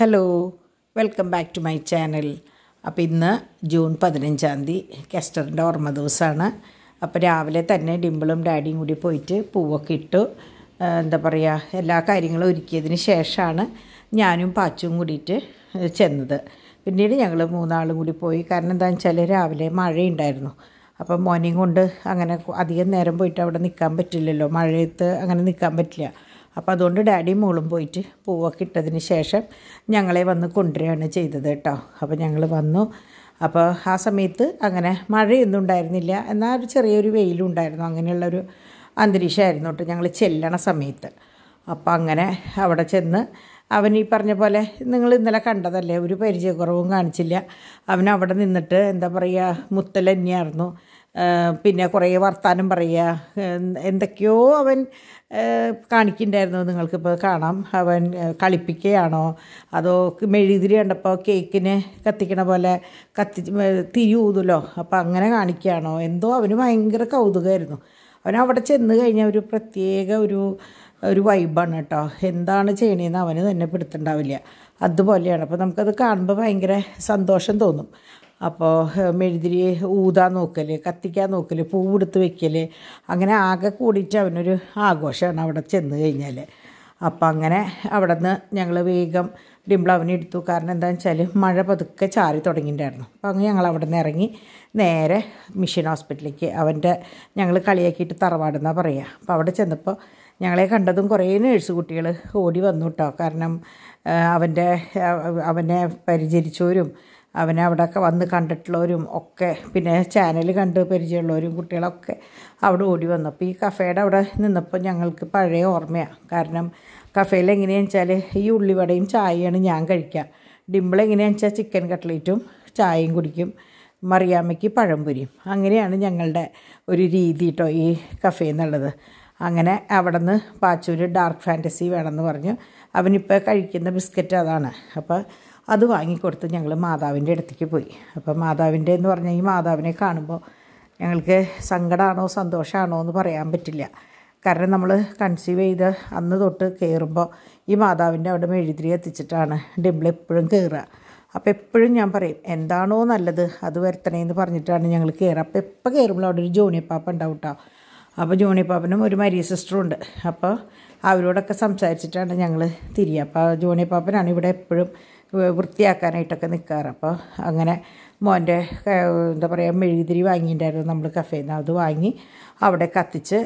Hello welcome back to my channel അപ്പോൾ ഇന്ന് June പതിനഞ്ചാം തീയതി കെസ്റ്ററിന്റെ ഓർമ്മ ദിവസമാണ് അപ്പോൾ രാവിലെ തന്നെ ഡിമ്പിളും ഡാഡിയും കൂടി പോയിട്ട് പൂവൊക്കെ ഇട്ടു. എന്താ പറയുക എല്ലാ കാര്യങ്ങളും ഒരുക്കിയതിന് ശേഷമാണ് ഞാനും പാച്ചും കൂടിയിട്ട് ചെന്നത്. പിന്നീട് ഞങ്ങൾ മൂന്നാളും കൂടി പോയി. കാരണം എന്താണെന്ന് വെച്ചാൽ രാവിലെ മഴയുണ്ടായിരുന്നു. അപ്പം മോനെയും കൊണ്ട് അങ്ങനെ അധികം നേരം പോയിട്ട് അവിടെ നിൽക്കാൻ പറ്റില്ലല്ലോ. മഴയത്ത് അങ്ങനെ നിൽക്കാൻ പറ്റില്ല. അപ്പോൾ അതുകൊണ്ട് ഡാഡി മോളും പോയിട്ട് പൂവൊക്കെ ഇട്ടതിന് ശേഷം ഞങ്ങളെ വന്ന് കൊണ്ടുവരികയാണ് ചെയ്തത് കേട്ടോ. അപ്പോൾ ഞങ്ങൾ വന്നു. അപ്പോൾ ആ സമയത്ത് അങ്ങനെ മഴയൊന്നും ഉണ്ടായിരുന്നില്ല. എന്നാൽ ഒരു ചെറിയൊരു വെയിലും ഉണ്ടായിരുന്നു. അങ്ങനെയുള്ളൊരു അന്തരീക്ഷമായിരുന്നു കേട്ടോ ഞങ്ങൾ ചെല്ലണ സമയത്ത്. അപ്പോൾ അങ്ങനെ അവിടെ ചെന്ന് അവൻ ഈ പറഞ്ഞ പോലെ നിങ്ങൾ ഇന്നലെ കണ്ടതല്ലേ? ഒരു പരിചയക്കുറവും കാണിച്ചില്ല. അവൻ അവിടെ നിന്നിട്ട് എന്താ പറയുക ആ, പിന്നെ കുറേ വർത്താനം പറയുക എന്ത് എന്തൊക്കെയോ അവൻ കാണിക്കണ്ടായിരുന്നു നിങ്ങൾക്കിപ്പോൾ കാണാം. അവൻ കളിപ്പിക്കുകയാണോ? അതോ മെഴുതിരി കണ്ടപ്പോൾ കേക്കിന് കത്തിക്കണ പോലെ കത്തി തിരി ഊതുമല്ലോ അപ്പോൾ അങ്ങനെ കാണിക്കുകയാണോ? എന്തോ അവന് ഭയങ്കര കൗതുകമായിരുന്നു. അവൻ അവിടെ ചെന്ന് കഴിഞ്ഞാൽ ഒരു പ്രത്യേക ഒരു ഒരു വൈബാണ് കേട്ടോ. എന്താണ് ചെയ്യണേന്ന് അവന് തന്നെ പിടുത്തുണ്ടാവില്ല അതുപോലെയാണ്. അപ്പോൾ നമുക്കത് കാണുമ്പോൾ ഭയങ്കര സന്തോഷം തോന്നും. അപ്പോൾ മെഴുതിരി ഊതാൻ നോക്കൽ കത്തിക്കാൻ നോക്കൽ പൂവെടുത്ത് വെക്കൽ അങ്ങനെ ആകെ കൂടിയിട്ട് അവനൊരു ആഘോഷമാണ് അവിടെ ചെന്ന് കഴിഞ്ഞാൽ അപ്പം അങ്ങനെ അവിടെ നിന്ന് ഞങ്ങൾ വേഗം ഡിംപ്ലവനെ എടുത്തു. കാരണം എന്താണെന്ന് വെച്ചാൽ മഴ പതുക്കെ ചാരി തുടങ്ങിയിട്ടുണ്ടായിരുന്നു. അപ്പോൾ അങ്ങനെ ഞങ്ങൾ അവിടെ നിന്ന് ഇറങ്ങി നേരെ മിഷൻ ഹോസ്പിറ്റലിലേക്ക് അവന്റെ ഞങ്ങൾ കളിയാക്കിയിട്ട് തറവാടെന്നാണ് പറയുക അപ്പോൾ അവിടെ ചെന്നപ്പോൾ ഞങ്ങളെ കണ്ടതും കുറേ നേഴ്സ് കുട്ടികൾ ഓടി വന്നു കേട്ടോ. കാരണം അവന്റെ അവനെ പരിചരിച്ചവരും അവനെ അവിടെയൊക്കെ വന്ന് കണ്ടിട്ടുള്ളവരും ഒക്കെ പിന്നെ ചാനൽ കണ്ട് പരിചയമുള്ളവരും കുട്ടികളൊക്കെ അവിടെ ഓടി വന്നു. അപ്പോൾ ഈ കഫേയുടെ അവിടെ നിന്നപ്പോൾ ഞങ്ങൾക്ക് പഴയ ഓർമ്മയാണ് കാരണം കഫേയിൽ എങ്ങനെയാണെന്ന് വെച്ചാൽ ഈ ഉള്ളിവടയും ചായയാണ് ഞാൻ കഴിക്കുക ഡിമ്പിൾ എങ്ങനെയാണെന്ന് വെച്ചാൽ ചിക്കൻ കട്ട്ലേറ്റും ചായയും കുടിക്കും. മറിയാമ്മയ്ക്ക് പഴംപൊരിയും അങ്ങനെയാണ് ഞങ്ങളുടെ ഒരു രീതി കേട്ടോ ഈ കഫേ എന്നുള്ളത്. അങ്ങനെ അവിടെ നിന്ന് പാച്ചൂര് ഡാർക്ക് ഫാന്റസി വേണമെന്ന് പറഞ്ഞു. അവനിപ്പോൾ കഴിക്കുന്ന ബിസ്ക്കറ്റ് അതാണ്. അപ്പോൾ അത് വാങ്ങിക്കൊടുത്ത് ഞങ്ങൾ മാതാവിന്റെ അടുത്തേക്ക് പോയി. അപ്പോൾ മാതാവിന്റെ എന്ന് പറഞ്ഞാൽ ഈ മാതാവിനെ കാണുമ്പോൾ ഞങ്ങൾക്ക് സങ്കടമാണോ സന്തോഷമാണോ എന്ന് പറയാൻ പറ്റില്ല. കാരണം നമ്മൾ കൺസീവ് ചെയ്ത് അന്ന് തൊട്ട് കയറുമ്പോൾ ഈ മാതാവിന്റെ അവിടെ മെഴുതിരി എത്തിച്ചിട്ടാണ് ഡിംബിൾ എപ്പോഴും കയറുക അപ്പോൾ എപ്പോഴും ഞാൻ പറയും എന്താണോ നല്ലത് അത് വരുത്തണേന്ന് പറഞ്ഞിട്ടാണ് ഞങ്ങൾ കയറുക അപ്പോൾ എപ്പോൾ കയറുമ്പോൾ അവിടെ ഒരു ജോണിയപ്പാപ്പ പാപ്പ ഉണ്ടാവും കേട്ടോ അപ്പോൾ ജോണിയപ്പാപ്പനും ഒരു മരിയ സിസ്റ്ററും ഉണ്ട്. അപ്പോൾ അവരോടൊക്കെ സംസാരിച്ചിട്ടാണ് ഞങ്ങൾ തിരിയുക. അപ്പോൾ ജോണിയപ്പാപ്പനാണ് ഇവിടെ എപ്പോഴും വൃത്തിയാക്കാനായിട്ടൊക്കെ നിൽക്കാറ് അപ്പോൾ അങ്ങനെ മോന്റെ എന്താ പറയുക മെഴുകുതിരി വാങ്ങിയിട്ടുണ്ടായിരുന്നു നമ്മൾ കഫേയിൽ നിന്ന് അത് വാങ്ങി അവിടെ കത്തിച്ച്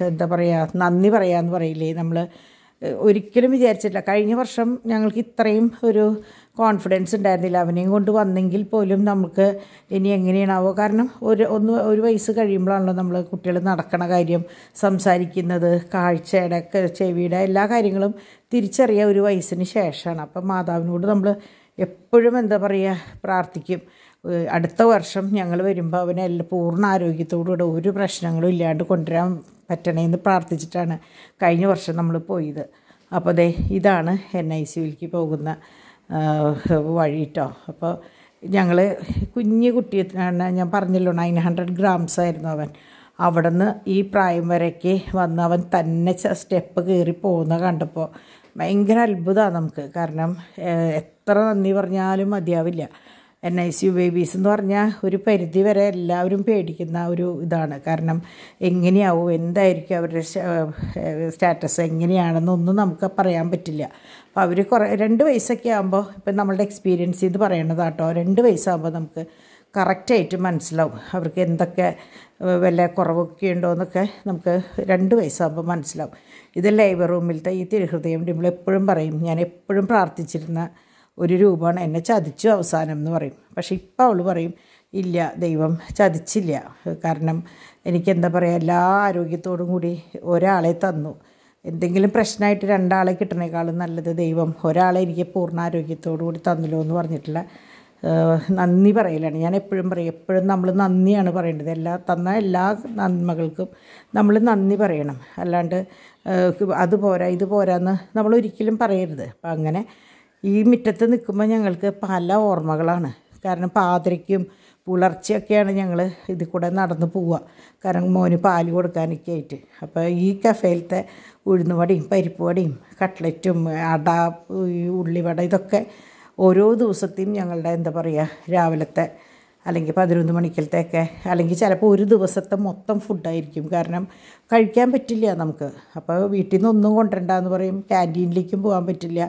എന്താ പറയുക നന്ദി പറയാമെന്ന് പറയില്ലേ നമ്മൾ ഒരിക്കലും വിചാരിച്ചിട്ടില്ല. കഴിഞ്ഞ വർഷം ഞങ്ങൾക്ക് ഇത്രയും ഒരു കോൺഫിഡൻസ് ഉണ്ടായിരുന്നില്ല. അവനെയും കൊണ്ട് വന്നെങ്കിൽ പോലും നമുക്ക് ഇനി എങ്ങനെയാണാവോ. കാരണം ഒരു ഒന്ന് ഒരു വയസ്സ് കഴിയുമ്പോഴാണല്ലോ നമ്മൾ കുട്ടികൾ നടക്കണ കാര്യം സംസാരിക്കുന്നത് കാഴ്ചയുടെ ചെവിയുടെ എല്ലാ കാര്യങ്ങളും തിരിച്ചറിയുക ഒരു വയസ്സിന് ശേഷമാണ്. അപ്പം മാതാവിനോട് നമ്മൾ എപ്പോഴും എന്താ പറയുക പ്രാർത്ഥിക്കും. അടുത്ത വർഷം ഞങ്ങൾ വരുമ്പോൾ അവനെ എല്ലാ പൂർണ ആരോഗ്യത്തോടുകൂടെ ഒരു പ്രശ്നങ്ങളും ഇല്ലാണ്ട് കൊണ്ടുവരാൻ പറ്റണേന്ന് പ്രാർത്ഥിച്ചിട്ടാണ് കഴിഞ്ഞ വർഷം നമ്മൾ പോയത്. അപ്പോൾ ദേ ഇതാണ് എൻ ഐ സിയിലേക്ക് പോകുന്ന വഴി കേട്ടോ അപ്പോൾ ഞങ്ങൾ കുഞ്ഞു കുട്ടിയാണ് ഞാൻ പറഞ്ഞല്ലോ നയൻ ഹൺഡ്രഡ് ഗ്രാംസ് ആയിരുന്നു അവൻ. അവിടെ നിന്ന് ഈ പ്രായം വരയ്ക്ക് വന്ന് അവൻ തന്നെ സ്റ്റെപ്പ് കയറി പോകുന്ന കണ്ടപ്പോൾ ഭയങ്കര അത്ഭുതമാണ് നമുക്ക്. കാരണം എത്ര നന്ദി പറഞ്ഞാലും മതിയാവില്ല. N I C U babies എന്ന് പറഞ്ഞാൽ ഒരു പരിധി വരെ എല്ലാവരും പേടിക്കുന്ന ഒരു ഇതാണ്. കാരണം എങ്ങനെയാവും എന്തായിരിക്കും അവരുടെ സ്റ്റാറ്റസ് എങ്ങനെയാണെന്നൊന്നും നമുക്ക് പറയാൻ പറ്റില്ല. അപ്പോൾ അവർ കുറേ രണ്ട് വയസ്സൊക്കെ ആകുമ്പോൾ ഇപ്പം നമ്മളുടെ എക്സ്പീരിയൻസ് ഇത് പറയണതാട്ടോ. രണ്ട് വയസ്സാകുമ്പോൾ നമുക്ക് കറക്റ്റായിട്ട് മനസ്സിലാവും അവർക്ക് എന്തൊക്കെ വല്ല കുറവൊക്കെ ഉണ്ടോ എന്നൊക്കെ നമുക്ക് രണ്ട് വയസ്സാകുമ്പോൾ മനസ്സിലാവും. ഇത് ലൈബർ റൂമിലത്തെ ഈ തിരുഹൃദയം നമ്മൾ എപ്പോഴും പറയും. ഞാൻ എപ്പോഴും പ്രാർത്ഥിച്ചിരുന്ന ഒരു രൂപമാണ് എന്നെ ചതിച്ചു അവസാനം എന്ന് പറയും. പക്ഷെ ഇപ്പം അവൾ പറയും ഇല്ല ദൈവം ചതിച്ചില്ല. കാരണം എനിക്കെന്താ പറയുക എല്ലാ ആരോഗ്യത്തോടും കൂടി ഒരാളെ തന്നു. എന്തെങ്കിലും പ്രശ്നമായിട്ട് രണ്ടാളെ കിട്ടണേക്കാളും നല്ലത് ദൈവം. ഒരാളെ എനിക്ക് പൂർണ ആരോഗ്യത്തോടു കൂടി തന്നല്ലോ എന്ന് പറഞ്ഞിട്ടുള്ള നന്ദി പറയലാണ്. ഞാൻ എപ്പോഴും പറയും എപ്പോഴും നമ്മൾ നന്ദിയാണ് പറയേണ്ടത്. എല്ലാ തന്ന എല്ലാ നന്മകൾക്കും നമ്മൾ നന്ദി പറയണം. അല്ലാണ്ട് അത് പോരാ ഇത് പോരാന്ന് നമ്മൾ ഒരിക്കലും പറയരുത്. അപ്പം അങ്ങനെ ഈ മുറ്റത്ത് നിൽക്കുമ്പോൾ ഞങ്ങൾക്ക് പല ഓർമ്മകളാണ്. കാരണം പാതിരയ്ക്കും പുലർച്ചെയൊക്കെയാണ് ഞങ്ങൾ ഇതിൽ കൂടെ നടന്ന് പോവുക. കാരണം മോന് പാൽ കൊടുക്കാനൊക്കെ ആയിട്ട്. അപ്പോൾ ഈ കഫേലത്തെ ഉഴുന്നുവടയും പരിപ്പ് വടയും കട്ട്ലറ്റും അട ഉള്ളിവട ഇതൊക്കെ ഓരോ ദിവസത്തെയും ഞങ്ങളുടെ എന്താ പറയുക രാവിലത്തെ അല്ലെങ്കിൽ പതിനൊന്ന് മണിക്കലത്തെയൊക്കെ അല്ലെങ്കിൽ ചിലപ്പോൾ ഒരു ദിവസത്തെ മൊത്തം ഫുഡായിരിക്കും കാരണം കഴിക്കാൻ പറ്റില്ല നമുക്ക്. അപ്പോൾ വീട്ടിൽ നിന്ന് ഒന്നും കൊണ്ടുവരണ്ടെന്ന് പറയും. ക്യാന്റീനിലേക്കും പോകാൻ പറ്റില്ല.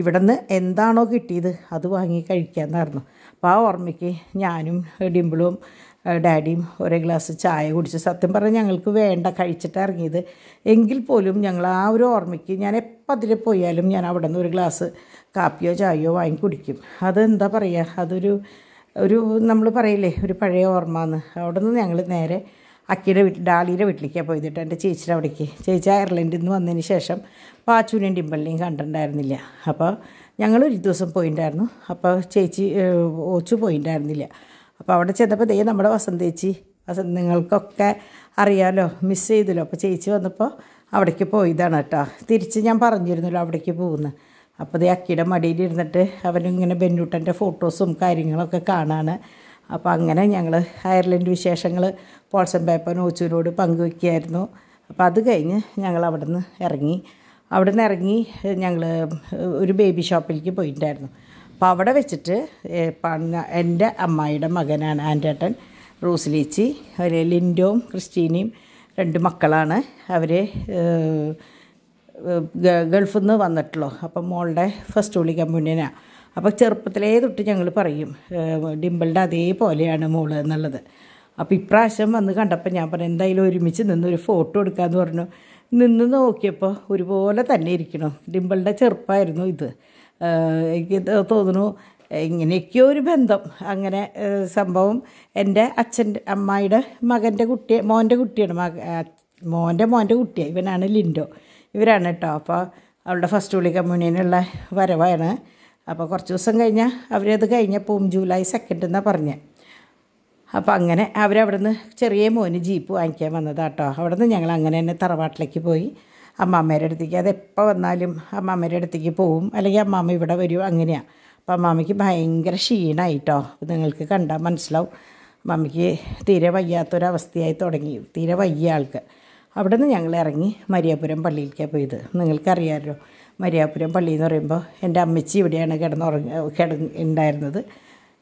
ഇവിടെ നിന്ന് എന്താണോ കിട്ടിയത് അത് വാങ്ങി കഴിക്കാമെന്നായിരുന്നു. അപ്പോൾ ആ ഓർമ്മയ്ക്ക് ഞാനും ഡിമ്പിളും ഡാഡിയും ഒരേ ഗ്ലാസ് ചായ കുടിച്ച് സത്യം പറഞ്ഞാൽ ഞങ്ങൾക്ക് വേണ്ട കഴിച്ചിട്ട് ഇറങ്ങിയത്. എങ്കിൽ പോലും ഞങ്ങൾ ആ ഒരു ഓർമ്മയ്ക്ക് ഞാൻ എപ്പോൾ അതിൽ പോയാലും ഞാൻ അവിടെ നിന്ന് ഒരു ഗ്ലാസ് കാപ്പിയോ ചായയോ വാങ്ങി കുടിക്കും. അതെന്താ പറയുക അതൊരു ഒരു നമ്മൾ പറയില്ലേ ഒരു പഴയ ഓർമ്മ എന്ന് അവിടെ നിന്ന് ഞങ്ങൾ നേരെ അക്കിയുടെ വീട്ടിൽ ഡാലിയുടെ വീട്ടിലേക്കാണ് പോയിട്ട് എന്റെ ചേച്ചിയുടെ അവിടേക്ക്. ചേച്ചി അയർലൻഡിൽ നിന്ന് വന്നതിന് ശേഷം പാച്ചൂനെയും ഡിമ്പളിനെയും കണ്ടിട്ടുണ്ടായിരുന്നില്ല. അപ്പോൾ ഞങ്ങൾ ഒരു ദിവസം പോയിട്ടുണ്ടായിരുന്നു അപ്പോൾ ചേച്ചി ഓച്ചു പോയിട്ടുണ്ടായിരുന്നില്ല അപ്പോൾ അവിടെ ചെന്നപ്പോൾ ദേ നമ്മുടെ വസന്തേച്ചി വസന്ത നിങ്ങൾക്കൊക്കെ അറിയാമല്ലോ മിസ് ചെയ്തല്ലോ. അപ്പോൾ ചേച്ചി വന്നപ്പോൾ അവിടേക്ക് പോയതാണ് കേട്ടോ. തിരിച്ച് ഞാൻ പറഞ്ഞിരുന്നല്ലോ അവിടേക്ക് പോകുന്നു. അപ്പോൾ ദേ അക്കിയുടെ മടിയിലിരുന്നിട്ട് അവനിങ്ങനെ ബെന്നൂട്ടന്റെ ഫോട്ടോസും കാര്യങ്ങളൊക്കെ കാണാണ്. അപ്പോൾ അങ്ങനെ ഞങ്ങൾ അയർലൻഡ് വിശേഷങ്ങൾ പോൾസൺ പേപ്പർ ഓച്ചൂരോട് പങ്കുവയ്ക്കുകയായിരുന്നു അപ്പോൾ അത് കഴിഞ്ഞ് ഞങ്ങൾ അവിടെ നിന്ന് ഇറങ്ങി. അവിടെ നിന്ന് ഇറങ്ങി ഞങ്ങൾ ഒരു ബേബി ഷോപ്പിലേക്ക് പോയിട്ടുണ്ടായിരുന്നു. അപ്പോൾ അവിടെ വെച്ചിട്ട് എന്റെ അമ്മായിയുടെ മകനാണ് ആന്റേട്ടൻ റൂസിലേച്ചി. അവർ ലിൻഡോയും ക്രിസ്റ്റീനയും രണ്ട് മക്കളാണ്. അവർ ഗൾഫിൽ നിന്ന് വന്നിട്ടുള്ളൂ. അപ്പം മോളുടെ ഫസ്റ്റ് വിളി കമ്മ്യൂണിയനാണ് അപ്പോൾ ചെറുപ്പത്തിലേ തൊട്ട് ഞങ്ങൾ പറയും ഡിമ്പിളിന്റെ അതേപോലെയാണ് മോൾ എന്നുള്ളത്. അപ്പോൾ ഇപ്രാവശ്യം വന്ന് കണ്ടപ്പോൾ ഞാൻ പറഞ്ഞു എന്തായാലും ഒരുമിച്ച് നിന്ന് ഒരു ഫോട്ടോ എടുക്കാമെന്ന് പറഞ്ഞു. നിന്ന് നോക്കിയപ്പോൾ ഒരുപോലെ തന്നെ ഇരിക്കണം. ഡിമ്പിളിന്റെ ചെറുപ്പമായിരുന്നു ഇത്. എനിക്ക് തോന്നുന്നു ഇങ്ങനെയൊക്കെയോ ഒരു ബന്ധം. അങ്ങനെ സംഭവം എന്റെ അച്ഛന്റെ അമ്മായിയുടെ മകന്റെ കുട്ടി മോന്റെ കുട്ടിയാണ് മക മോന്റെ മോന്റെ കുട്ടിയാണ് ഇവനാണ് ലിൻഡോ. ഇവരാണ് കേട്ടോ അപ്പോൾ അവളുടെ ഫസ്റ്റ് വിളി കമ്മ്യൂണിയനുള്ള വരവാണ്. അപ്പോൾ കുറച്ച് ദിവസം കഴിഞ്ഞാൽ അവരത് കഴിഞ്ഞപ്പോൾ ജൂലൈ സെക്കൻഡ് എന്നാണ് പറഞ്ഞത് അപ്പോൾ അങ്ങനെ അവരവിടെ നിന്ന് ചെറിയ മോന് ജീപ്പ് വാങ്ങിക്കാൻ വന്നതാട്ടോ. അവിടെ നിന്ന് ഞങ്ങൾ അങ്ങനെ തന്നെ തറവാട്ടിലേക്ക് പോയി. അമ്മാമ്മേരെ അടുത്തേക്ക്. അത് എപ്പോൾ വന്നാലും അമ്മാമ്മേരെ അടുത്തേക്ക് പോവും. അല്ലെങ്കിൽ അമ്മാമ്മ ഇവിടെ വരും അങ്ങനെയാണ് അപ്പോൾ അമ്മാമ്മയ്ക്ക് ഭയങ്കര ക്ഷീണമായിട്ടോ നിങ്ങൾക്ക് കണ്ടാൽ മനസ്സിലാവും. അമ്മാമ്മയ്ക്ക് തീരെ വയ്യാത്തൊരവസ്ഥയായി തുടങ്ങി. തീരെ വയ്യ ആൾക്ക്. അവിടെ നിന്ന് ഞങ്ങൾ ഇറങ്ങി മരിയാപുരം പള്ളിയിലേക്കാണ് പോയത്. നിങ്ങൾക്കറിയാമല്ലോ മരിയാപുരം പള്ളി എന്ന് പറയുമ്പോൾ എന്റെ അമ്മച്ചി ഇവിടെയാണ് കിടന്നുറങ്ങ കിട ഉണ്ടായിരുന്നത്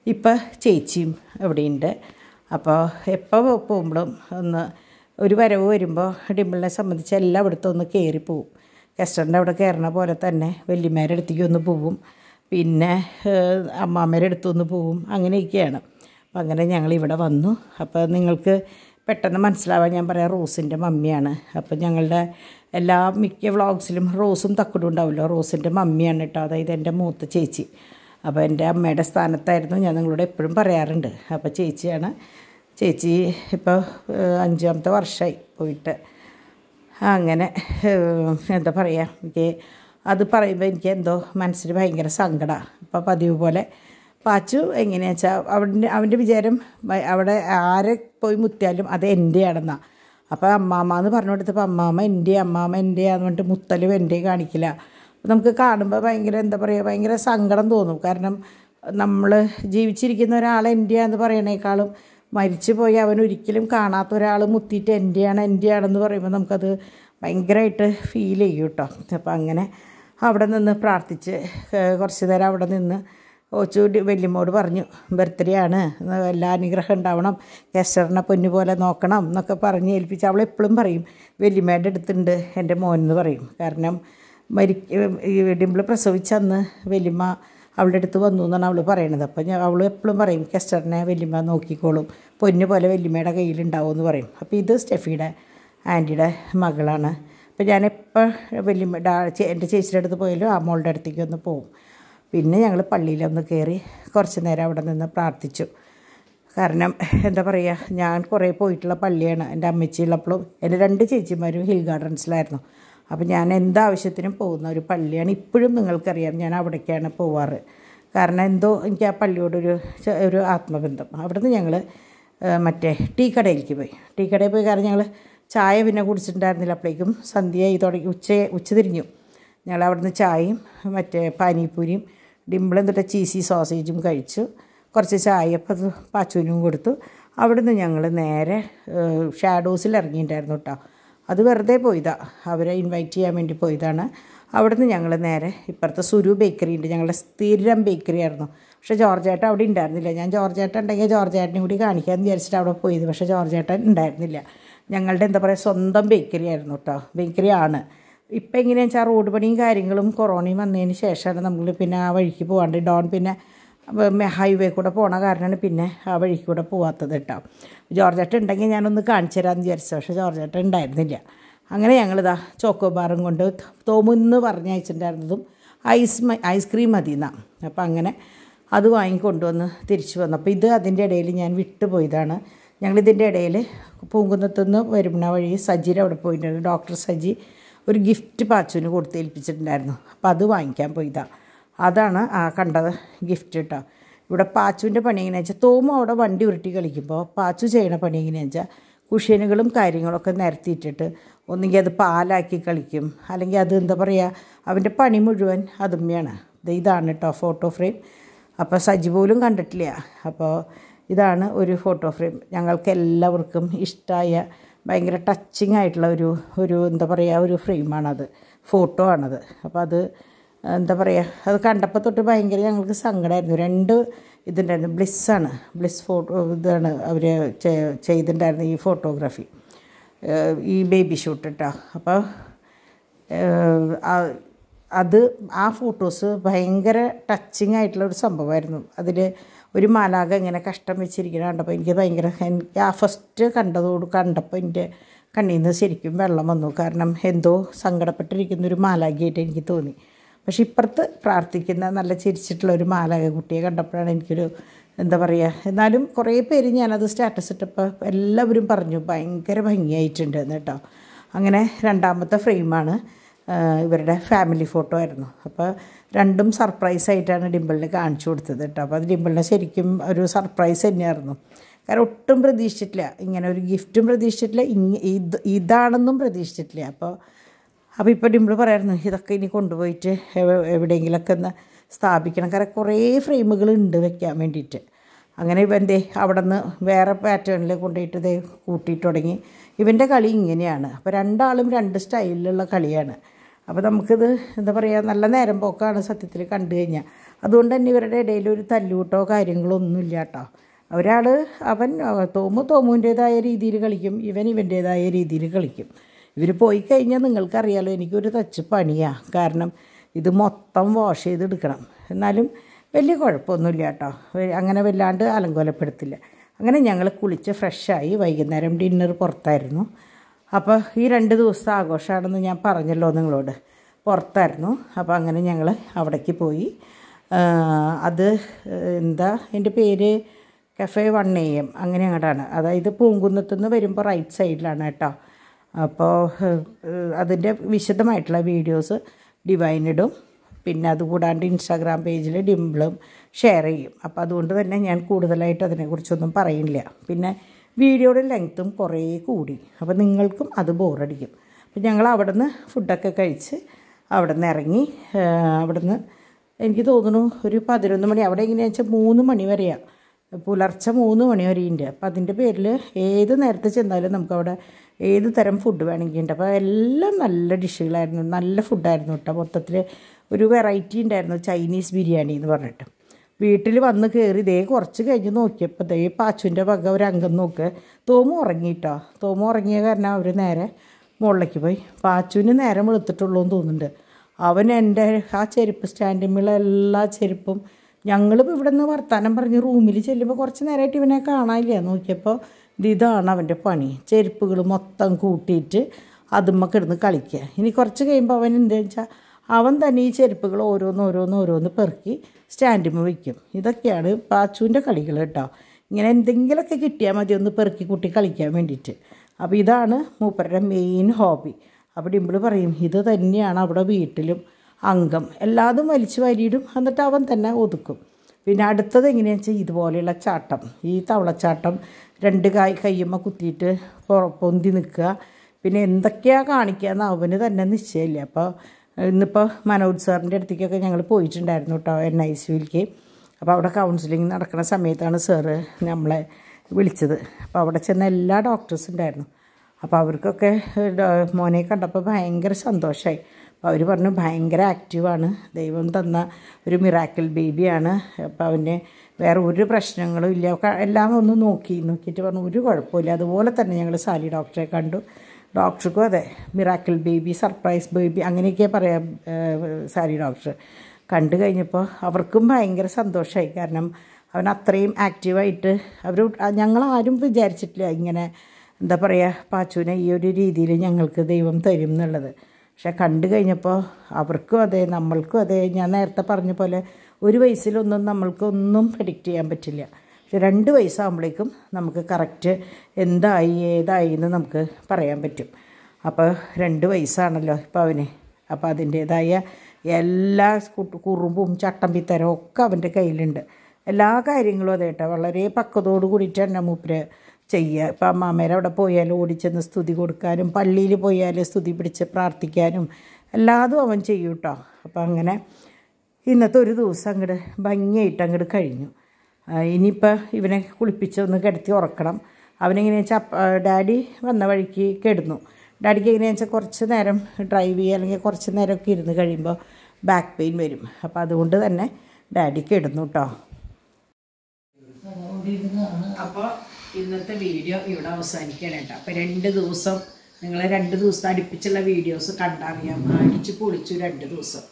ഇപ്പം ചേച്ചിയും ഇവിടെയുണ്ട് അപ്പോൾ എപ്പോൾ പോകുമ്പോഴും ഒന്ന് ഒരു വരവ് വരുമ്പോൾ ഡിമ്പിളിനെ സംബന്ധിച്ച് എല്ലാം അവിടുത്തെ ഒന്ന് കയറിപ്പോവും കസ്റ്ററിന്റെ അവിടെ കയറണ പോലെ തന്നെ വല്യമ്മേരുടെ അടുത്തേക്ക് ഒന്ന് പോവും. പിന്നെ അമ്മാമ്മേരെ അടുത്തൊന്ന് പോവും. അങ്ങനെയൊക്കെയാണ്. അപ്പം അങ്ങനെ ഞങ്ങൾ ഇവിടെ വന്നു. അപ്പോൾ നിങ്ങൾക്ക് പെട്ടെന്ന് മനസ്സിലാവാൻ ഞാൻ പറയാം റോസിന്റെ മമ്മിയാണ്. അപ്പം ഞങ്ങളുടെ എല്ലാ മിക്ക വ്ളോഗ്സിലും റോസും തക്കടും ഉണ്ടാവുമല്ലോ റോസിന്റെ മമ്മിയാണ് കേട്ടോ. അതായത് എന്റെ മൂത്ത ചേച്ചി. അപ്പോൾ എന്റെ അമ്മയുടെ സ്ഥാനത്തായിരുന്നു ഞാൻ നിങ്ങളോട് എപ്പോഴും പറയാറുണ്ട്. അപ്പോൾ ചേച്ചിയാണ്. ചേച്ചി ഇപ്പോൾ അഞ്ചാമത്തെ വർഷമായി പോയിട്ട്. അങ്ങനെ എന്താ പറയുക എനിക്ക് അത് പറയുമ്പോൾ എനിക്ക് എന്തോ മനസ്സിന് ഭയങ്കര സങ്കടമാണ് അപ്പോൾ പതിവ് പോലെ പാച്ചു എങ്ങനെയാ വെച്ചാൽ അവന്റെ അവന്റെ വിചാരം അവിടെ ആരെ പോയി മുത്തിയാലും അത് എന്റെയാണെന്നാണ് അപ്പോൾ അമ്മാമ്മ എന്ന് പറഞ്ഞു കൊടുത്തപ്പോൾ അമ്മാമ്മ എന്റെ അമ്മാമ്മ എന്റെയാന്ന് പറഞ്ഞിട്ട് മുത്തലും എന്റെ കാണിക്കില്ല. അപ്പോൾ നമുക്ക് കാണുമ്പോൾ ഭയങ്കര എന്താ പറയുക ഭയങ്കര സങ്കടം തോന്നും. കാരണം നമ്മൾ ജീവിച്ചിരിക്കുന്ന ഒരാൾ എന്റെയാന്ന് പറയണേക്കാളും മരിച്ചു പോയി അവൻ ഒരിക്കലും കാണാത്ത ഒരാൾ മുത്തിയിട്ട് എന്റെയാണ് എന്റെയാണെന്ന് പറയുമ്പോൾ നമുക്കത് ഭയങ്കരമായിട്ട് ഫീൽ ചെയ്യും കേട്ടോ അപ്പോൾ അങ്ങനെ അവിടെ നിന്ന് പ്രാർത്ഥിച്ച് കുറച്ച് നേരം അവിടെ നിന്ന് ഓച്ചു വല്യമ്മോട് പറഞ്ഞു ബർത്ത്ഡേ ആണ്. എല്ലാ അനുഗ്രഹം ഉണ്ടാവണം. കെസ്റ്ററിനെ പൊന്നു പോലെ നോക്കണം എന്നൊക്കെ പറഞ്ഞ് ഏൽപ്പിച്ച് അവൾ എപ്പോഴും പറയും വല്യമ്മയുടെ അടുത്തുണ്ട് എന്റെ മോൻ എന്ന് പറയും. കാരണം മരി ഈ ഡിമ്പിൾ പ്രസവിച്ചന്ന് വല്യമ്മ അവളുടെ അടുത്ത് വന്നു എന്നാണ് അവൾ പറയണത്. അപ്പം ഞാൻ അവൾ എപ്പോഴും പറയും കെസ്റ്ററിനെ വല്യമ്മ നോക്കിക്കോളും. പൊന്നു പോലെ വല്യമ്മയുടെ കയ്യിലുണ്ടാവും എന്ന് പറയും. അപ്പോൾ ഇത് സ്റ്റെഫിയുടെ ആന്റിയുടെ മകളാണ്. അപ്പോൾ ഞാനെപ്പോൾ വല്യമ്മ എന്റെ ചേച്ചിയുടെ അടുത്ത് പോയാലും ആ മോളുടെ അടുത്തേക്ക് ഒന്ന് പോകും പിന്നെ ഞങ്ങൾ പള്ളിയിലൊന്ന് കയറി കുറച്ച് നേരം അവിടെ നിന്ന് പ്രാർത്ഥിച്ചു. കാരണം എന്താ പറയുക ഞാൻ കുറേ പോയിട്ടുള്ള പള്ളിയാണ്. എന്റെ അമ്മച്ചിയുള്ളപ്പോഴും എന്റെ രണ്ട് ചേച്ചിമാരും ഹിൽ ഗാർഡൻസിലായിരുന്നു. അപ്പോൾ ഞാൻ എന്താവശ്യത്തിനും പോകുന്ന ഒരു പള്ളിയാണ്. ഇപ്പോഴും നിങ്ങൾക്കറിയാം ഞാൻ അവിടേക്കാണ് പോവാറ്. കാരണം എന്തോ എനിക്ക് ആ പള്ളിയോടൊരു ഒരു ആത്മബന്ധം. അവിടുന്ന് ഞങ്ങൾ മറ്റേ ടീ കടയിലേക്ക് പോയി. ടീ കടയിൽ പോയി കാരണം ഞങ്ങൾ ചായ പിന്നെ കുടിച്ചിട്ടുണ്ടായിരുന്നില്ല. അപ്പോഴേക്കും സന്ധ്യയായി തുടങ്ങി ഉച്ച ഉച്ച തിരിഞ്ഞു ഞങ്ങൾ അവിടുന്ന് ചായയും മറ്റേ പാനിപ്പൂരിയും ഡിമ്പിളും തൊട്ട് ചീസി സോസേജും കഴിച്ചു. കുറച്ച് ചായ അപ്പം പാച്ചുവിനും കൊടുത്തു. അവിടുന്ന് ഞങ്ങൾ നേരെ ഷാഡോസിൽ ഇറങ്ങിയിട്ടുണ്ടായിരുന്നു കേട്ടോ അത് വെറുതെ പോയതാ. അവരെ ഇൻവൈറ്റ് ചെയ്യാൻ വേണ്ടി പോയതാണ്. അവിടുന്ന് ഞങ്ങൾ നേരെ ഇപ്പുറത്തെ സുരു ബേക്കറി ഉണ്ട്. ഞങ്ങളുടെ സ്ഥിരം ബേക്കറി ആയിരുന്നു. പക്ഷേ ജോർജേട്ടൻ അവിടെ ഉണ്ടായിരുന്നില്ല. ഞാൻ ജോർജേട്ടൻ ഉണ്ടെങ്കിൽ ജോർജേട്ടനും കൂടി കാണിക്കാമെന്ന് വിചാരിച്ചിട്ട് അവിടെ പോയത്. പക്ഷേ ജോർജേട്ടൻ ഉണ്ടായിരുന്നില്ല. ഞങ്ങളുടെ എന്താ പറയുക സ്വന്തം ബേക്കറി ആയിരുന്നു കേട്ടോ ബേക്കറി ആണ്. ഇപ്പം എങ്ങനെയാണെന്ന് വെച്ചാൽ റോഡ് പണിയും കാര്യങ്ങളും കൊറോണയും വന്നതിന് ശേഷമാണ് നമ്മൾ പിന്നെ ആ വഴിക്ക് പോകാണ്ട് ഡോൺ പിന്നെ ഹൈവേ കൂടെ പോണ കാരണമാണ് പിന്നെ ആ വഴിക്ക് കൂടെ പോവാത്തത് കേട്ടോ. ജോർജേട്ട ഉണ്ടെങ്കിൽ ഞാനൊന്ന് കാണിച്ചു തരാമെന്ന് വിചാരിച്ചു പക്ഷേ ജോർജേട്ട ഉണ്ടായിരുന്നില്ല. അങ്ങനെ ഞങ്ങളിതാ ചോക്കോ ബാറും കൊണ്ട് തോമുന്ന് പറഞ്ഞയച്ചിട്ടുണ്ടായിരുന്നതും ഐസ് ഐസ്ക്രീം മതി എന്നാ അപ്പം അങ്ങനെ അത് വാങ്ങിക്കൊണ്ടുവന്ന് തിരിച്ചു വന്നു. അപ്പോൾ ഇത് അതിന്റെ ഇടയിൽ ഞാൻ വിട്ടുപോയതാണ് ഞങ്ങളിതിന്റെ ഇടയിൽ പൂങ്കുന്നത്തുനിന്ന് വരുന്ന വഴി സജിയുടെ അവിടെ പോയിട്ടുണ്ട്. ഡോക്ടർ സജി ഒരു ഗിഫ്റ്റ് പാച്ചുവിന് കൊടുത്ത് ഏൽപ്പിച്ചിട്ടുണ്ടായിരുന്നു. അപ്പോൾ അത് വാങ്ങിക്കാൻ പോയതാണ് അതാണ് ആ കണ്ടത് ഗിഫ്റ്റ് കേട്ടോ ഇവിടെ പാച്ചുവിന്റെ പണി എങ്ങനെയാണെന്ന് വെച്ചാൽ തോമു അവിടെ വണ്ടി ഉരുട്ടി കളിക്കുമ്പോൾ പാച്ചു ചെയ്യണ പണി എങ്ങനെയാണെന്ന് വെച്ചാൽ കുഷ്യനുകളും കാര്യങ്ങളൊക്കെ നിരത്തിയിട്ടിട്ട് ഒന്നുകിൽ അത് പാലാക്കി കളിക്കും അല്ലെങ്കിൽ അത് എന്താ പറയുക അവന്റെ പണി മുഴുവൻ അതുമ്മയാണ്. ഇതാണ് കേട്ടോ ഫോട്ടോ ഫ്രെയിം അപ്പോൾ സജി പോലും കണ്ടിട്ടില്ല. അപ്പോൾ ഇതാണ് ഒരു ഫോട്ടോ ഫ്രെയിം ഞങ്ങൾക്ക് എല്ലാവർക്കും ഇഷ്ടമായ ഭയങ്കര ടച്ചിങ് ആയിട്ടുള്ള ഒരു ഒരു എന്താ പറയുക ഒരു ഫ്രെയിമാണത് ഫോട്ടോ ആണത്. അപ്പോൾ അത് എന്താ പറയുക അത് കണ്ടപ്പോൾ തൊട്ട് ഭയങ്കര ഞങ്ങൾക്ക് സങ്കടമായിരുന്നു രണ്ട് ഇതുണ്ടായിരുന്നു. ബ്ലിസ്സാണ് ബ്ലിസ് ഫോട്ടോ ഇതാണ് അവർ ചെയ്തിട്ടുണ്ടായിരുന്നു ഈ ഫോട്ടോഗ്രാഫി ഈ ബേബി ഷൂട്ട് കേട്ടോ അപ്പോൾ അത് ആ ഫോട്ടോസ് ഭയങ്കര ടച്ചിങ് ആയിട്ടുള്ള ഒരു സംഭവമായിരുന്നു. അതിൽ ഒരു മാലാക ഇങ്ങനെ കഷ്ടം വെച്ചിരിക്കുന്ന കണ്ടപ്പോൾ എനിക്ക് ഭയങ്കര എനിക്ക് ആ ഫസ്റ്റ് കണ്ടതോട് കണ്ടപ്പോൾ എന്റെ കണ്ണിൽ നിന്ന് ശരിക്കും വെള്ളം വന്നു. കാരണം എന്തോ സങ്കടപ്പെട്ടിരിക്കുന്ന ഒരു മാലാഖയായിട്ട് എനിക്ക് തോന്നി. പക്ഷെ ഇപ്പുറത്ത് പ്രാർത്ഥിക്കുന്ന നല്ല ചിരിച്ചിട്ടുള്ള ഒരു മാലാക കുട്ടിയെ കണ്ടപ്പോഴാണ് എനിക്കൊരു എന്താ പറയുക എന്നാലും കുറേ പേര് ഞാനത് സ്റ്റാറ്റസ് ഇട്ടപ്പോൾ എല്ലാവരും പറഞ്ഞു ഭയങ്കര ഭംഗിയായിട്ടുണ്ട് കേട്ടോ. അങ്ങനെ രണ്ടാമത്തെ ഫ്രെയിമാണ് ഇവരുടെ ഫാമിലി ഫോട്ടോ ആയിരുന്നു. അപ്പോൾ രണ്ടും സർപ്രൈസ് ആയിട്ടാണ് ഡിമ്പിളിന് കാണിച്ചു കൊടുത്തത് കേട്ടോ. അപ്പോൾ അത് ഡിമ്പിളിനെ ശരിക്കും ഒരു സർപ്രൈസ് തന്നെയായിരുന്നു. കാരണം ഒട്ടും പ്രതീക്ഷിച്ചിട്ടില്ല. ഇങ്ങനെ ഒരു ഗിഫ്റ്റും പ്രതീക്ഷിച്ചിട്ടില്ല. ഇത് ഇതാണെന്നും പ്രതീക്ഷിച്ചിട്ടില്ല. അപ്പോൾ അപ്പോൾ ഇപ്പോൾ ഡിമ്പിൾ പറയായിരുന്നു ഇതൊക്കെ ഇനി കൊണ്ടുപോയിട്ട് എവിടെയെങ്കിലൊക്കെ ഒന്ന് സ്ഥാപിക്കണം. കാരണം കുറേ ഫ്രെയിമുകൾ ഉണ്ട് വെക്കാൻ വേണ്ടിയിട്ട്. അങ്ങനെ ഇവന്റെ അവിടെ നിന്ന് വേറെ പാറ്റേണിൽ കൊണ്ടുപോയിട്ട് ദേ കൂട്ടിയിട്ട് തുടങ്ങി. ഇവന്റെ കളി ഇങ്ങനെയാണ്. അപ്പോൾ രണ്ടാളും രണ്ട് സ്റ്റൈലിലുള്ള കളിയാണ്. അപ്പോൾ നമുക്കിത് എന്താ പറയുക നല്ല നേരം പോക്കാണ് സത്യത്തിൽ കണ്ടു കഴിഞ്ഞാൽ അതുകൊണ്ട് തന്നെ ഇവരുടെ ഇടയിൽ ഒരു തല്ലുകൂട്ടോ കാര്യങ്ങളോ ഒന്നുമില്ല കേട്ടോ. ഒരാൾ അവൻ തോമു തോമുവിന്റേതായ രീതിയിൽ കളിക്കും ഇവൻ ഇവന്റേതായ രീതിയിൽ കളിക്കും. ഇവർ പോയി കഴിഞ്ഞാൽ നിങ്ങൾക്കറിയാലോ എനിക്കൊരു തച്ച് പണിയാണ് കാരണം ഇത് മൊത്തം വാഷ് ചെയ്തെടുക്കണം. എന്നാലും വലിയ കുഴപ്പമൊന്നുമില്ല കേട്ടോ. അങ്ങനെ വല്ലാണ്ട് അലങ്കോലപ്പെടുത്തില്ല. അങ്ങനെ ഞങ്ങൾ കുളിച്ച് ഫ്രഷായി വൈകുന്നേരം ഡിന്നർ പുറത്തായിരുന്നു. അപ്പോൾ ഈ രണ്ട് ദിവസത്തെ ആഘോഷമാണെന്ന് ഞാൻ പറഞ്ഞല്ലോ നിങ്ങളോട്. പുറത്തായിരുന്നു. അപ്പോൾ അങ്ങനെ ഞങ്ങൾ അവിടേക്ക് പോയി. അത് എന്താ എന്റെ പേര് കഫേ വൺ എ എം അങ്ങനെ അങ്ങോട്ടാണ്. അതായത് പൂങ്കുന്നത്തുനിന്ന് വരുമ്പോൾ റൈറ്റ് സൈഡിലാണ് കേട്ടോ. അപ്പോൾ അതിന്റെ വിശദമായിട്ടുള്ള വീഡിയോസ് ഡിവൈനിടും പിന്നെ അതുകൂടാണ്ട് ഇൻസ്റ്റാഗ്രാം പേജിൽ ഡിംപിളും ഷെയർ ചെയ്യും. അപ്പോൾ അതുകൊണ്ട് തന്നെ ഞാൻ കൂടുതലായിട്ട് അതിനെക്കുറിച്ചൊന്നും പറയുന്നില്ല. പിന്നെ വീഡിയോയുടെ ലെങ്ത്തും കുറേ കൂടി. അപ്പോൾ നിങ്ങൾക്കും അത് ബോറടിക്കും. അപ്പോൾ ഞങ്ങൾ അവിടെ നിന്ന് ഫുഡൊക്കെ കഴിച്ച് അവിടെ നിന്ന് ഇറങ്ങി അവിടെ നിന്ന് എനിക്ക് തോന്നുന്നു ഒരു പതിനൊന്ന് മണി അവിടെ എങ്ങനെയാണെന്ന് വെച്ചാൽ മൂന്ന് മണി വരെയാണ് പുലർച്ചെ മൂന്ന് മണി വരെ ഉണ്ട് അപ്പോൾ അതിന്റെ പേരിൽ ഏത് നേരത്തെ ചെന്നാലും നമുക്കവിടെ ഏത് തരം ഫുഡ് വേണമെങ്കിൽ ഉണ്ട് അപ്പോൾ എല്ലാം നല്ല ഡിഷുകളായിരുന്നു. നല്ല ഫുഡായിരുന്നു കേട്ടോ മൊത്തത്തിൽ ഒരു വെറൈറ്റി ഉണ്ടായിരുന്നു ചൈനീസ് ബിരിയാണി എന്ന് പറഞ്ഞിട്ട്. വീട്ടിൽ വന്ന് കയറി ദേ കുറച്ച് കഴിഞ്ഞ് നോക്കിയപ്പോൾ ദേ പാച്ചുവിന്റെ വക ഒരു അംഗം നോക്ക്. തോമു ഉറങ്ങിയിട്ടോ തോമു ഉറങ്ങിയ കാരണം അവർ നേരെ മുകളിലേക്ക് പോയി. പാച്ചുവിന് നേരം വെളുത്തിട്ടുള്ളൂ എന്ന് തോന്നുന്നുണ്ട്. അവൻ എന്റെ ആ ചെരുപ്പ് സ്റ്റാൻഡിന്മേലുള്ള എല്ലാ ചെരുപ്പും ഞങ്ങളിപ്പോൾ ഇവിടെ നിന്ന് വർത്താനം പറഞ്ഞ് റൂമിൽ ചെല്ലുമ്പോൾ കുറച്ച് നേരമായിട്ട് ഇവനെ കാണാനില്ല. നോക്കിയപ്പോൾ ഇത് ഇതാണ് അവന്റെ പണി. ചെരുപ്പുകൾ മൊത്തം കൂട്ടിയിട്ട് അതുമ്മ കിടന്ന് കളിക്കുക ഇനി കുറച്ച് കഴിയുമ്പോൾ അവൻ എന്താ വെച്ചാൽ അവൻ തന്നെ ഈ ചെരുപ്പുകൾ ഓരോന്ന് ഓരോന്ന് ഓരോന്ന് പെറുക്കി സ്റ്റാൻഡിമ്മ വയ്ക്കും. ഇതൊക്കെയാണ് പാച്ചുവിന്റെ കളികൾ കേട്ടോ. ഇങ്ങനെ എന്തെങ്കിലുമൊക്കെ കിട്ടിയാൽ മതി ഒന്ന് പെറുക്കി കുട്ടി കളിക്കാൻ വേണ്ടിയിട്ട്. അപ്പോൾ ഇതാണ് മൂപ്പരുടെ മെയിൻ ഹോബി അവിടെ ഡിമ്പിൾ പറയും ഇത് തന്നെയാണ് അവിടെ വീട്ടിലും അംഗം. എല്ലാതും വലിച്ചു വാരിയിടും എന്നിട്ട് അവൻ തന്നെ ഒതുക്കും. പിന്നെ അടുത്തത് എങ്ങനെയാണെന്ന് വെച്ചാൽ ഇതുപോലെയുള്ള ചാട്ടം. ഈ തവളച്ചാട്ടം രണ്ട് കായ് കയ്യുമ്മ കുത്തിയിട്ട് പൊന്തി നിൽക്കുക. പിന്നെ എന്തൊക്കെയാണ് കാണിക്കുക എന്ന് അവന് തന്നെ നിശ്ചയമില്ല. അപ്പോൾ ഇന്നിപ്പോൾ മനോജ് സാറിന്റെ അടുത്തേക്കൊക്കെ ഞങ്ങൾ പോയിട്ടുണ്ടായിരുന്നു കേട്ടോ എൻ ഐ സിയിലേക്ക് അപ്പോൾ അവിടെ കൗൺസിലിംഗ് നടക്കുന്ന സമയത്താണ് സാറ് നമ്മളെ വിളിച്ചത്. അപ്പോൾ അവിടെ ചെന്ന എല്ലാ ഡോക്ടേഴ്സും ഉണ്ടായിരുന്നു. അപ്പോൾ അവർക്കൊക്കെ മോനെ കണ്ടപ്പോൾ ഭയങ്കര സന്തോഷമായി അപ്പോൾ അവർ പറഞ്ഞു ഭയങ്കര ആക്റ്റീവാണ് ദൈവം തന്ന ഒരു മിറാക്കിൾ ബേബിയാണ് അപ്പോൾ അവന് വേറെ ഒരു പ്രശ്നങ്ങളും ഇല്ല. എല്ലാം ഒന്ന് നോക്കി. നോക്കിയിട്ട് പറഞ്ഞു ഒരു കുഴപ്പമില്ല. അതുപോലെ തന്നെ ഞങ്ങൾ സാലി ഡോക്ടറെ കണ്ടു. ഡോക്ടർക്കും അതെ. മിറാക്കിൾ ബേബി സർപ്രൈസ് ബേബി അങ്ങനെയൊക്കെ പറയാം സാരി ഡോക്ടർ. കണ്ടു കഴിഞ്ഞപ്പോൾ അവർക്കും ഭയങ്കര സന്തോഷമായി കാരണം അവൻ അത്രയും ആക്റ്റീവായിട്ട് അവർ ഞങ്ങളാരും വിചാരിച്ചിട്ടില്ല ഇങ്ങനെ എന്താ പറയുക പാച്ചുവിനെ ഈ ഒരു രീതിയിൽ ഞങ്ങൾക്ക് ദൈവം തരും എന്നുള്ളത്. പക്ഷെ കണ്ടു കഴിഞ്ഞപ്പോൾ അവർക്കും അതെ നമ്മൾക്കും അതെ. ഞാൻ നേരത്തെ പറഞ്ഞ പോലെ ഒരു വയസ്സിലൊന്നും നമ്മൾക്കൊന്നും പ്രഡിക്റ്റ് ചെയ്യാൻ പറ്റില്ല. പക്ഷെ രണ്ട് വയസ്സാകുമ്പോഴേക്കും നമുക്ക് കറക്റ്റ് എന്തായി ഏതായി എന്ന് നമുക്ക് പറയാൻ പറ്റും. അപ്പോൾ രണ്ട് വയസ്സാണല്ലോ ഇപ്പോൾ അവന്. അപ്പോൾ അതിന്റേതായ എല്ലാ കുറുമ്പും ചട്ടമ്പിത്തരവും ഒക്കെ അവന്റെ കയ്യിലുണ്ട്. എല്ലാ കാര്യങ്ങളും അതേട്ടോ വളരെ പക്വതോട് കൂടിയിട്ട് തന്നെ മൂപ്പര് ചെയ്യുക. ഇപ്പം അമ്മാമേരെ അവിടെ പോയാൽ ഓടിച്ചെന്ന് സ്തുതി കൊടുക്കാനും പള്ളിയിൽ പോയാൽ സ്തുതി പിടിച്ച് പ്രാർത്ഥിക്കാനും എല്ലാതും അവൻ ചെയ്യും കേട്ടോ. അപ്പം അങ്ങനെ ഇന്നത്തെ ഒരു ദിവസം അങ്ങോട്ട് ഭംഗിയായിട്ട് അങ്ങോട്ട് കഴിഞ്ഞു. ഇനിയിപ്പോൾ ഇവനെ കുളിപ്പിച്ച് ഒന്ന് കിടത്തി ഉറക്കണം. അവനെങ്ങനെയാ വെച്ചാൽ ഡാഡി വന്ന വഴിക്ക് കിടന്നു. ഡാഡിക്ക് എങ്ങനെയാണെന്ന് വെച്ചാൽ കുറച്ച് നേരം ഡ്രൈവ് ചെയ്യുക അല്ലെങ്കിൽ കുറച്ച് നേരമൊക്കെ ഇരുന്ന് കഴിയുമ്പോൾ ബാക്ക് പെയിൻ വരും. അപ്പോൾ അതുകൊണ്ട് തന്നെ ഡാഡി കിടന്നു കേട്ടോ അപ്പോൾ ഇന്നത്തെ വീഡിയോ ഇവിടെ അവസാനിക്കുകയാണ് കേട്ടോ. അപ്പോൾ രണ്ട് ദിവസം നിങ്ങൾ രണ്ട് ദിവസം അടുപ്പിച്ചുള്ള വീഡിയോസ് കണ്ടറിയാം അടിച്ച് പൊളിച്ചു രണ്ട് ദിവസം.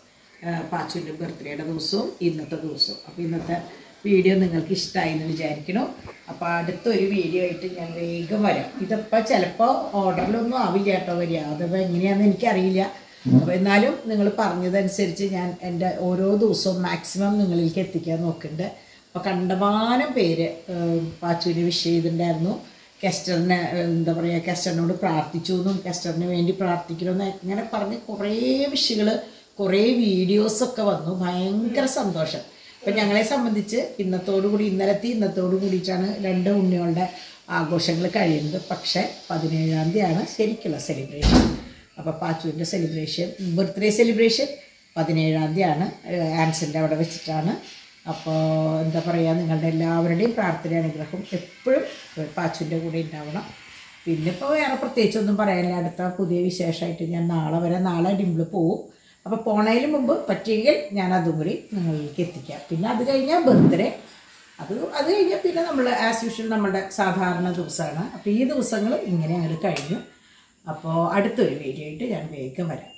പാച്ചുവിന്റെ ബർത്ത്ഡേയുടെ ദിവസവും ഇന്നത്തെ ദിവസവും. അപ്പോൾ ഇന്നത്തെ വീഡിയോ നിങ്ങൾക്ക് ഇഷ്ടമായി എന്ന് വിചാരിക്കണം. അപ്പോൾ അടുത്തൊരു വീഡിയോ ആയിട്ട് ഞാൻ വേഗം വരാം. ഇതിപ്പോൾ ചിലപ്പോൾ ഓർഡറിലൊന്നും ആവില്ല കേട്ടോ വരിക. അതിപ്പോൾ എങ്ങനെയാണെന്ന് എനിക്കറിയില്ല. അപ്പോൾ എന്നാലും നിങ്ങൾ പറഞ്ഞതനുസരിച്ച് ഞാൻ എന്റെ ഓരോ ദിവസവും മാക്സിമം നിങ്ങളിലേക്ക് എത്തിക്കാൻ നോക്കുന്നുണ്ട് അപ്പോൾ കണ്ടമാനം പേര് പാച്ചുവിന് വിഷ് ചെയ്തിട്ടുണ്ടായിരുന്നു. കെസ്റ്ററിനെ എന്താ പറയുക കെസ്റ്ററിനോട് പ്രാർത്ഥിച്ചു എന്നും കെസ്റ്ററിന് വേണ്ടി പ്രാർത്ഥിക്കണമെന്ന് ഇങ്ങനെ പറഞ്ഞ് കുറേ വിഷയങ്ങൾ കുറേ വീഡിയോസൊക്കെ വന്നു. ഭയങ്കര സന്തോഷം. അപ്പം ഞങ്ങളെ സംബന്ധിച്ച് ഇന്നത്തോടു കൂടി ഇന്നലത്തെ ഇന്നത്തോടു കൂടിയിട്ടാണ് രണ്ട് ഉണ്ണികളുടെ ആഘോഷങ്ങൾ കഴിയുന്നത്. പക്ഷേ പതിനേഴാം തീയതിയാണ് ശരിക്കുള്ള സെലിബ്രേഷൻ അപ്പോൾ പാച്ചുവിന്റെ സെലിബ്രേഷൻ ബർത്ത്ഡേ സെലിബ്രേഷൻ പതിനേഴാം തീയതിയാണ്. ആൻസിന്റെ അവിടെ വെച്ചിട്ടാണ്. അപ്പോൾ എന്താ പറയുക നിങ്ങളുടെ എല്ലാവരുടെയും പ്രാർത്ഥന അനുഗ്രഹം എപ്പോഴും പാച്ചുവിന്റെ കൂടെ ഉണ്ടാവണം. പിന്നെ ഇപ്പോൾ വേറെ പ്രത്യേകിച്ചൊന്നും പറയാനില്ല. അടുത്ത പുതിയ വിശേഷമായിട്ട് ഞാൻ നാളെ വരെ നാളെ ഡിമ്പിൾ പോവും. അപ്പോൾ പോണതിന് മുമ്പ് പറ്റിയെങ്കിൽ ഞാൻ അതും കൂടി നിങ്ങളിലേക്ക് എത്തിക്കാം. പിന്നെ അത് കഴിഞ്ഞാൽ ബർത്ത്ഡേ. അത് അത് കഴിഞ്ഞാൽ പിന്നെ നമ്മൾ ആസ് യൂഷ്വൽ നമ്മുടെ സാധാരണ ദിവസമാണ്. അപ്പോൾ ഈ ദിവസങ്ങൾ ഇങ്ങനെ അങ്ങോട്ട് കഴിഞ്ഞു. അപ്പോൾ അടുത്തൊരു വീഡിയോ ആയിട്ട് ഞാൻ വേഗം വരാം.